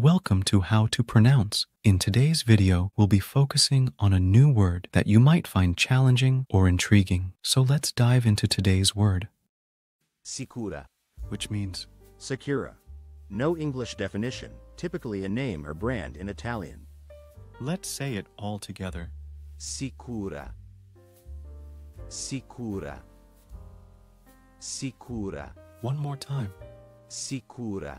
Welcome to How to Pronounce. In today's video, we'll be focusing on a new word that you might find challenging or intriguing. So let's dive into today's word, Sicura. which means Secura. No English definition, typically a name or brand in Italian. let's say it all together. Sicura. Sicura. Sicura. One more time. Sicura.